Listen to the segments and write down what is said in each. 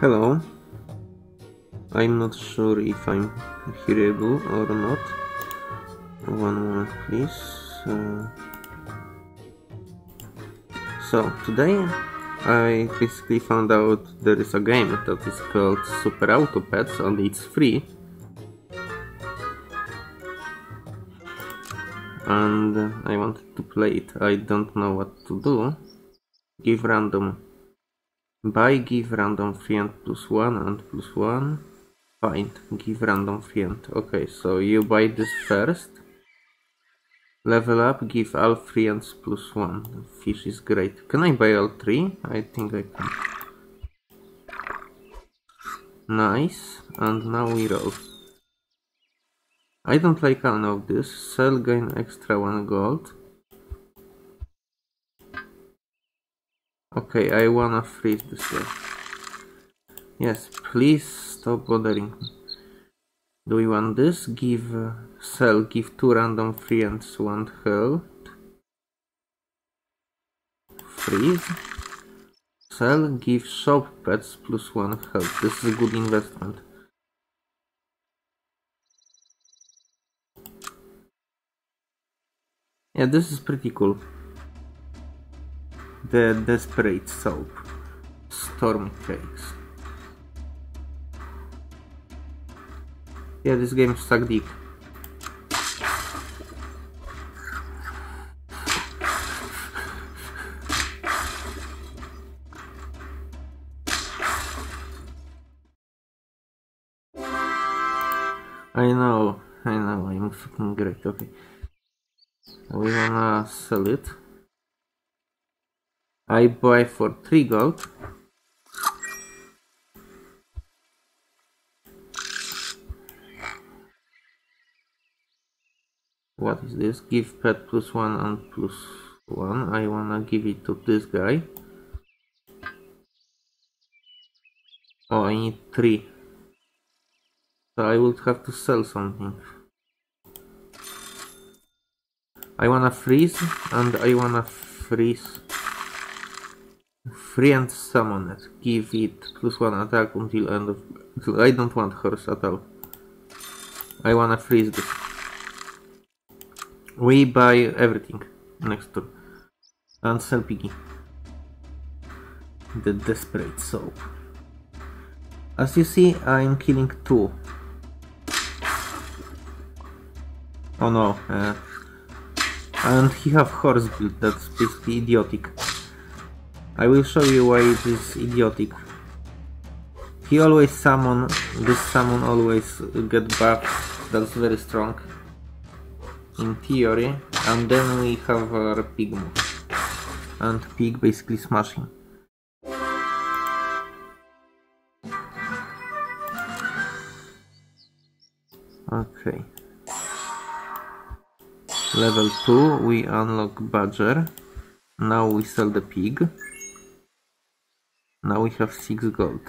Hello. I'm not sure if I'm hearable or not. One moment, please. Uh, so, today I basically found out there is a game that is called Super Auto Pets and it's free. And I wanted to play it. I don't know what to do. Give random Buy give random friend plus one and plus one. Find give random friend. Okay, so you buy this first. Level up, give all friends plus one. Fish is great. Can I buy all three? I think I can. Nice. And now we roll. I don't like any of this. Sell gain extra one gold. Okay, I wanna freeze this guy. Yes, please stop bothering me. Do we want this? Give uh, sell, give two random friends one health. Freeze. Sell, give shop pets plus one health. This is a good investment. Yeah, this is pretty cool. The Desperate Soap. Storm Cakes. Yeah, this game suck deep. I know, I know, I'm fucking great, okay. We wanna sell it. I buy for 3 gold. What is this? Give pet plus 1 and plus 1. I wanna give it to this guy. Oh, I need 3. So I would have to sell something. I wanna freeze and I wanna freeze Friend summon it. Give it plus one attack until end of. I don't want horse at all. I wanna freeze this. We buy everything next turn. And sell piggy. The desperate soap. As you see, I'm killing two. Oh no. Uh, and he have horse build, that's basically idiotic. I will show you why it is idiotic. He always summon, this summon always get buff, that's very strong. In theory, and then we have uh, our pig move. And pig basically smashing. Okay. Level 2, we unlock Badger. Now we sell the pig. Now we have 6 gold.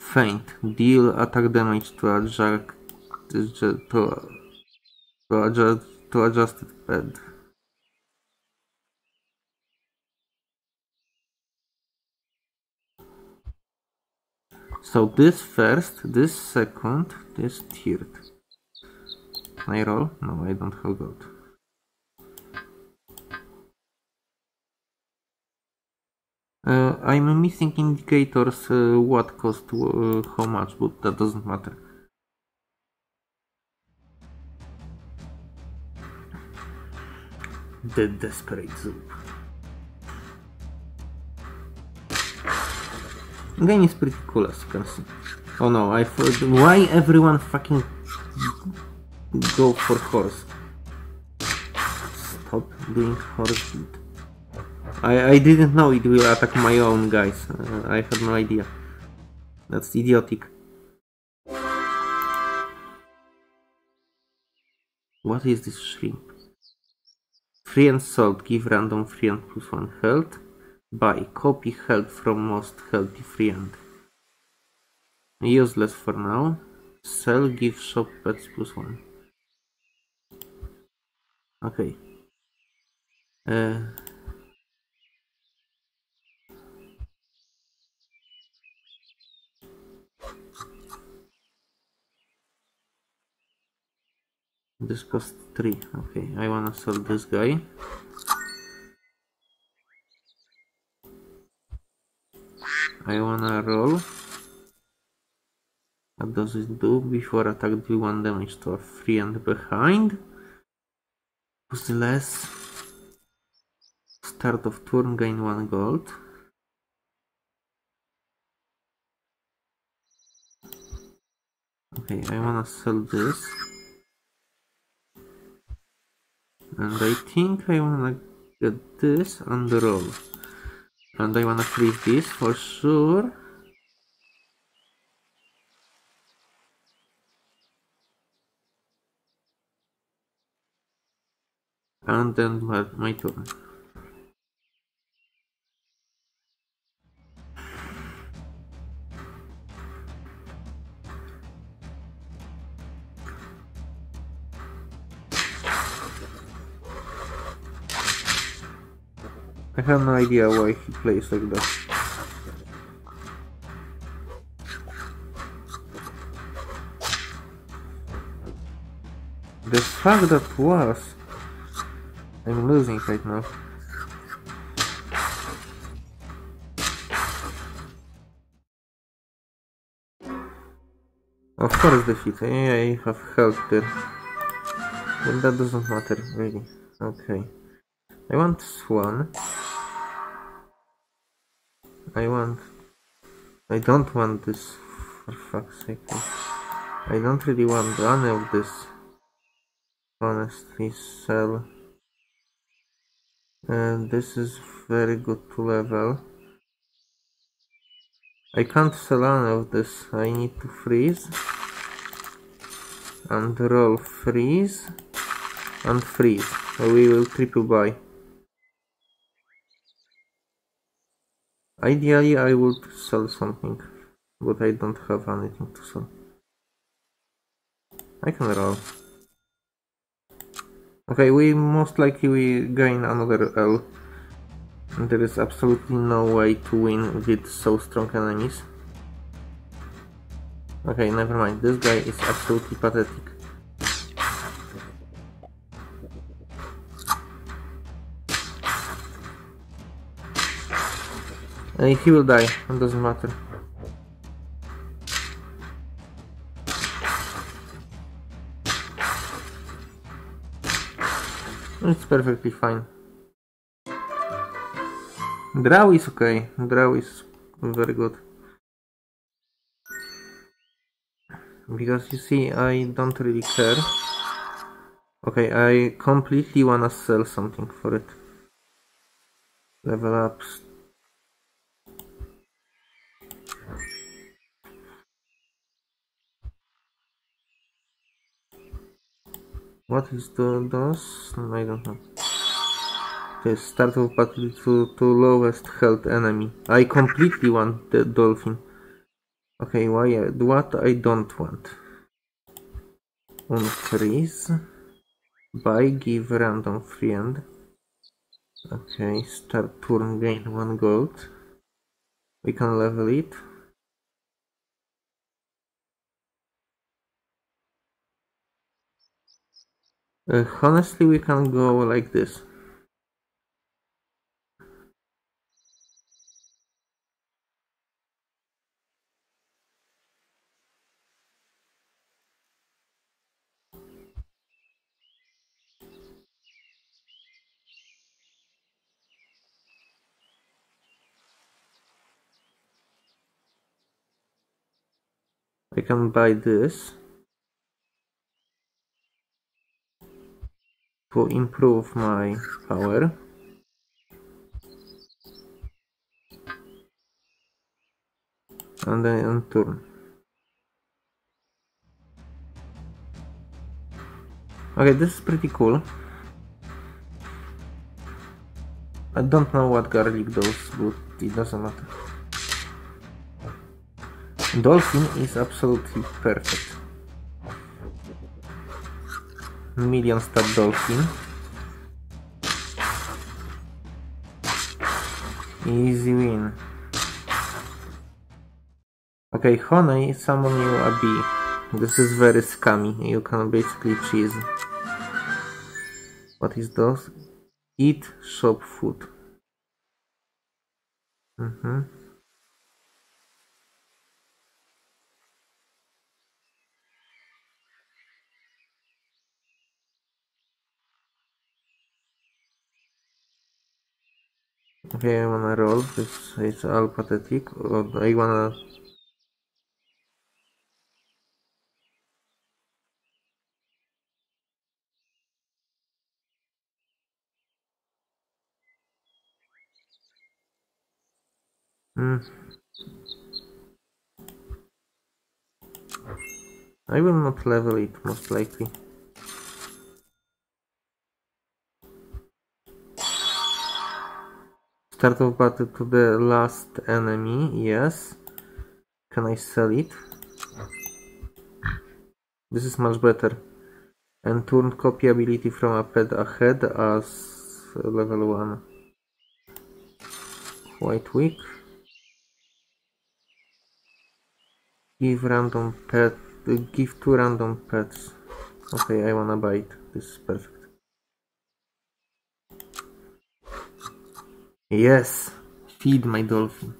Feint. Deal attack damage to adjust to, to adjust to adjusted. So this first, this second, this third. Can I roll? No, I don't have gold. Uh, I'm missing indicators uh, what cost uh, how much, but that doesn't matter. The Desperate Zoo. Game is pretty cool as you can see. Oh no, I thought why everyone fucking go for horse. Stop doing horse beat. I, I didn't know it will attack my own guys. Uh, I had no idea. That's idiotic. What is this shrimp? Free and salt. Give random friend plus one health. Buy. Copy health from most healthy friend. Useless for now. Sell. Give shop pets plus one. Okay. Uh, this costs 3. Okay, I wanna sell this guy. I wanna roll. What does it do? Before attack do 1 damage to a free and behind. Who's less? Start of turn gain 1 gold. Okay, I wanna sell this. And I think I wanna get this and roll. And I wanna freeze this for sure. And then my turn. I have no idea why he plays like that. The fact that was I'm losing right now. Of course defeat, yeah, I have health there. But that doesn't matter, really. Okay. I want Swan. I want... I don't want this, for fuck's sake. I don't really want any of this. Honestly, sell. And this is very good to level. I can't sell any of this. I need to freeze. And roll freeze. And freeze. We will triple buy. Ideally I would sell something. But I don't have anything to sell. I can roll. Okay, we most likely we gain another L. There is absolutely no way to win with so strong enemies. Okay, never mind. This guy is absolutely pathetic. And he will die, it doesn't matter. It's perfectly fine. Draw is okay. Draw is very good. Because you see, I don't really care. Okay, I completely wanna sell something for it. Level ups. What is the DOS? I don't know. Okay, start of battle to, to lowest health enemy. I completely want the dolphin. Okay, why? What I don't want? Unfreeze. Buy, give random friend. Okay, start turn, gain one gold. We can level it. Uh, honestly, we can go like this. I can buy this. To improve my power. And then on turn. Okay, this is pretty cool. I don't know what garlic does, but it doesn't matter. Dolphin is absolutely perfect. Million star dolphin. Easy win. Okay, Honey, summon you a bee. This is very scummy. You can basically cheese. What is those? Eat shop food. Mm-hmm. Okay, I wanna roll. This is all pathetic. I wanna Hmm. I will not level it, most likely. Start of battle to the last enemy, yes. Can I sell it? This is much better. And turn copy ability from a pet ahead as level 1. Quite weak. Give random pet, give two random pets. Okay, I wanna buy it. This is perfect. Yes, feed my dolphin.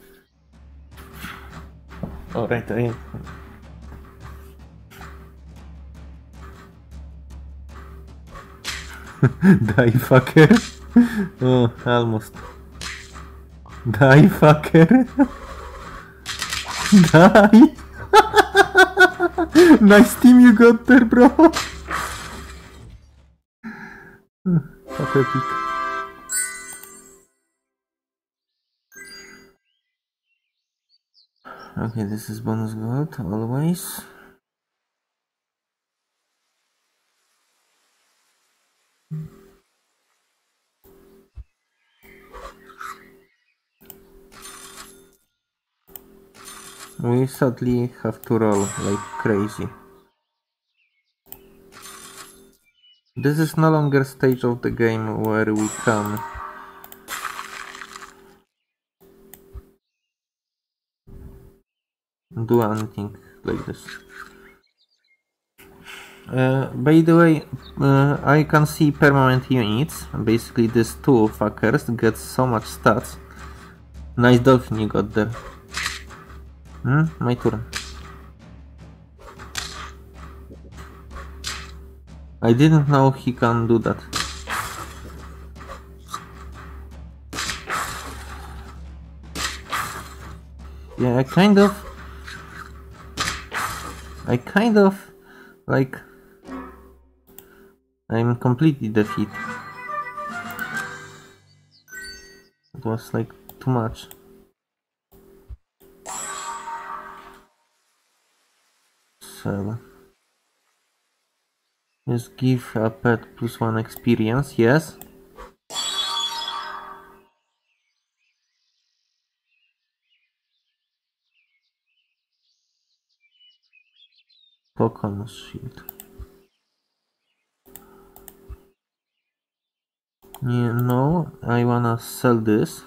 Alright, I... am. Die fucker. Oh, almost. Die fucker. Die. nice team you got there, bro. Pathetic. Okay, this is bonus gold, always. We sadly have to roll like crazy. This is no longer stage of the game where we can do anything like this. Uh, by the way, uh, I can see permanent units. Basically, these two fuckers get so much stats. Nice dolphin you got there. Hmm? My turn. I didn't know he can do that. Yeah, I kind of... I kind of... Like... I'm completely defeated. It was like too much. sell. Just give a pet plus one experience, yes. Shield. Yeah, no, I wanna sell this.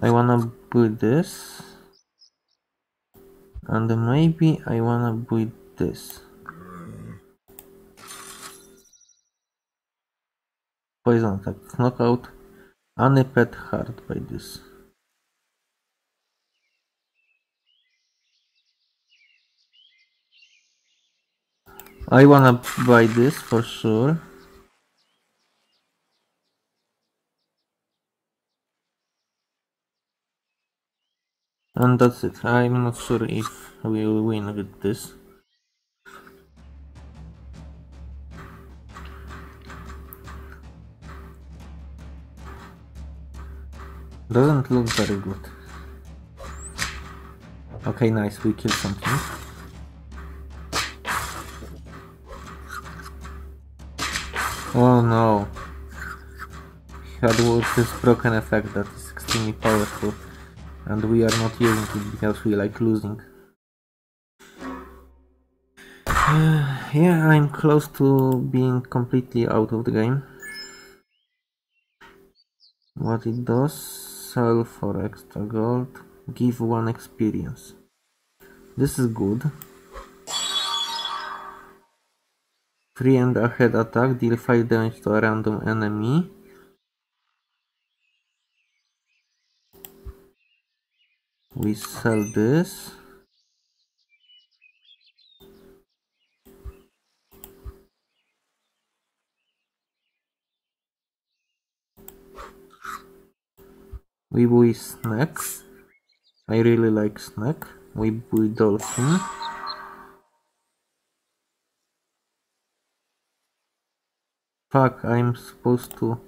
I wanna build this and maybe I wanna build this poison attack knockout any pet hard by this I wanna buy this for sure And that's it. I'm not sure if we'll win with this. Doesn't look very good. Okay, nice, we killed something. Oh no. He had this broken effect that is extremely powerful and we are not using it because we like losing. yeah, I'm close to being completely out of the game. What it does, sell for extra gold, give one experience. This is good. Free and ahead attack, deal 5 damage to a random enemy. We sell this. We buy snack. I really like snack. We buy dolphin. Fuck, I'm supposed to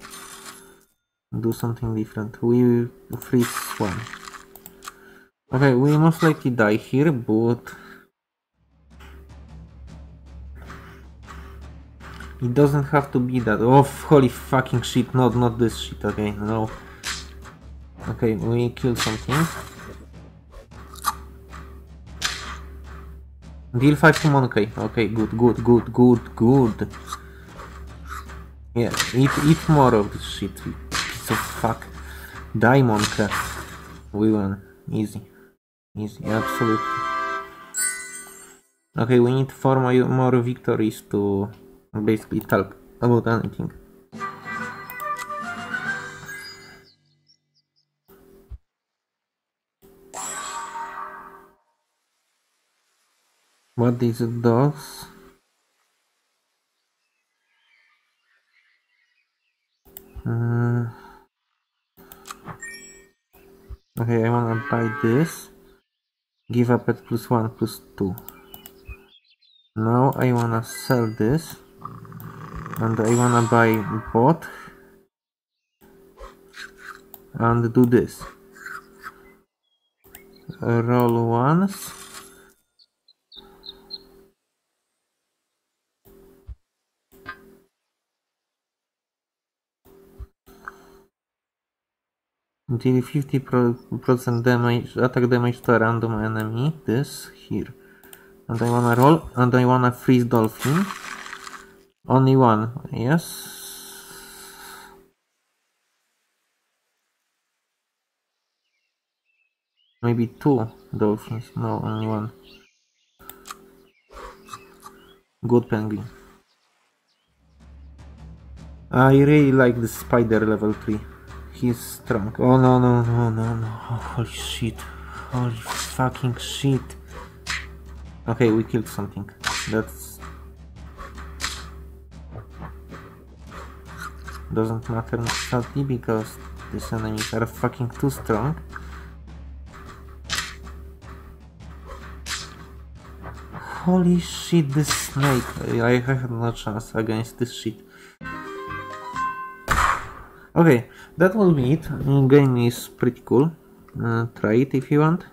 do something different. We freeze one. Okay, we most likely die here, but it doesn't have to be that. Oh, holy fucking shit! Not, not this shit. Okay, no. Okay, we kill something. Deal 5 to Monkey. Okay, good, good, good, good, good. Yeah, eat, eat more of this shit, piece of fuck. Die, Monkey. We won. Easy. Easy, absolutely. Okay, we need four more victories to basically talk about anything. What is it does? Uh, okay, I wanna buy this. Give up at plus one, plus two. Now I wanna sell this. And I wanna buy bot. And do this. Roll once. Deal 50% damage, attack damage to a random enemy, this here. And I wanna roll, and I wanna freeze dolphin. Only one, yes. Maybe two dolphins, no, only one. Good penguin. I really like the spider level 3 he's strong. Oh no no no no no. Oh, holy shit. Holy fucking shit. Okay, we killed something. That's doesn't matter sadly because these enemies are fucking too strong. Holy shit, this snake. I, had no chance against this shit. Okay, that will be it. Game is pretty cool. Uh, try it if you want.